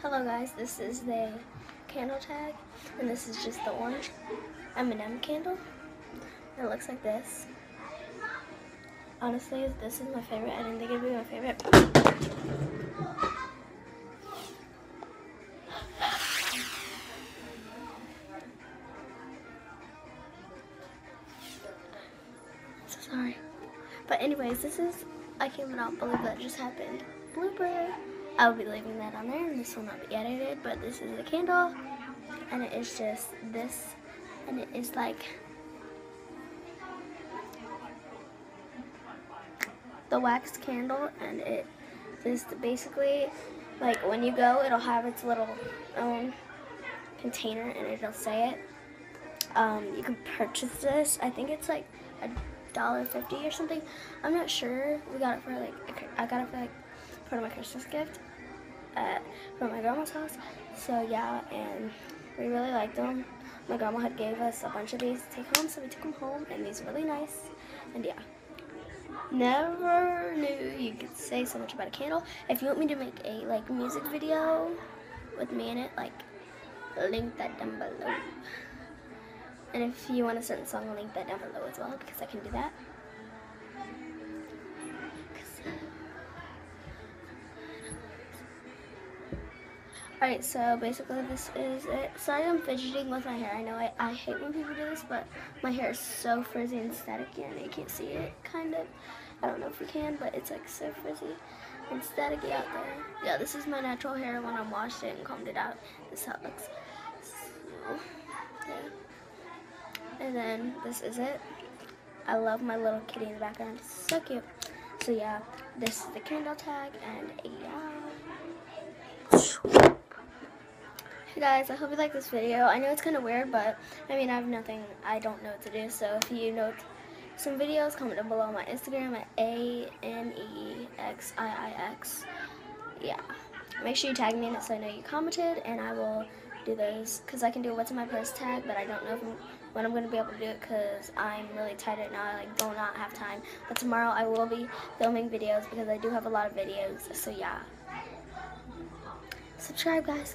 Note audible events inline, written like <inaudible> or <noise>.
Hello guys, this is the candle tag, and this is just the orange M&M candle. It looks like this. Honestly, this is my favorite. I didn't think it'd be my favorite. <sighs> So sorry. But anyways, this is, I cannot believe that just happened. Blooper. I will be leaving that on there and this will not be edited, but this is a candle and it is just this and it is like the wax candle and it is basically like when you go it'll have its little own container and it'll say it. Um, you can purchase this. I think it's like a dollar fifty or something. I'm not sure. We got it for like I got it for like part of my Christmas gift at, from my grandma's house so yeah and we really liked them my grandma had gave us a bunch of these to take home so we took them home and these are really nice and yeah Never knew you could say so much about a candle. If you want me to make a like music video with me in it, like link that down below. And if you want to send a song, link that down below as well because I can do that. Alright, so basically this is it. Sorry I'm fidgeting with my hair. I know I, I hate when people do this, but my hair is so frizzy and staticky and you can't see it, kind of. I don't know if you can, but it's like so frizzy and staticky out there. Yeah, this is my natural hair when I washed it and combed it out. This is how it looks. So, yeah. And then this is it. I love my little kitty in the background. It's so cute. So yeah, this is the candle tag and yeah. Hey guys, I hope you like this video. I know it's kind of weird, but I mean, I have nothing, I don't know what to do. So if you know some videos, comment down below my Instagram at A-N-E-X-I-I-X. Yeah. Make sure you tag me in it so I know you commented, and I will do those, because I can do what's in my purse tag, but I don't know I'm, when I'm going to be able to do it, because I'm really tired right now. I like, do not have time. But tomorrow I will be filming videos, because I do have a lot of videos. So yeah. Subscribe, guys.